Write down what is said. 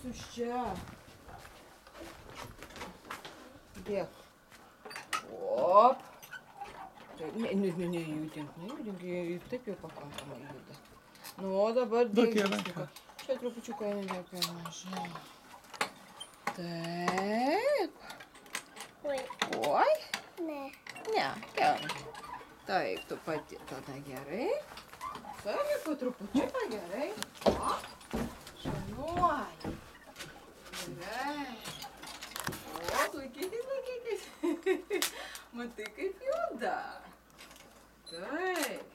Sus čia. Dėk. Op. Taip, ne, ne, ne, nejudink, nejudink, jie taip jau pakankamai juda. Nu, o dabar Duok dėk ją biškiuką. ranką. Čia trupučiuką eina per mažai. Taip. Oi, Oi. ne. Ne, gerai. Taip, tu pati tada gerai. Taip, po trupučiuką gerai. O, Gerai. O, laikykis, laikykis. Matai, kaip juda. Taip.